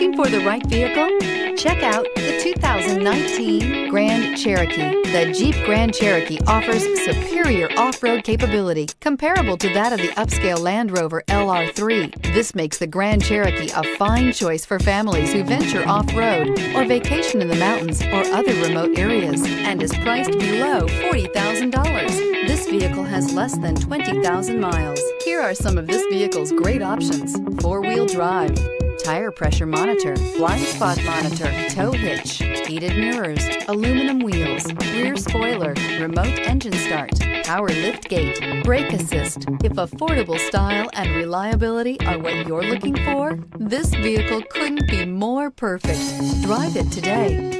for the right vehicle? Check out the 2019 Grand Cherokee. The Jeep Grand Cherokee offers superior off-road capability comparable to that of the upscale Land Rover LR3. This makes the Grand Cherokee a fine choice for families who venture off-road or vacation in the mountains or other remote areas and is priced below $40,000. This vehicle has less than 20,000 miles. Here are some of this vehicle's great options. Four-wheel drive, tire pressure monitor, blind spot monitor, tow hitch, heated mirrors, aluminum wheels, rear spoiler, remote engine start, power lift gate, brake assist. If affordable style and reliability are what you're looking for, this vehicle couldn't be more perfect. Drive it today.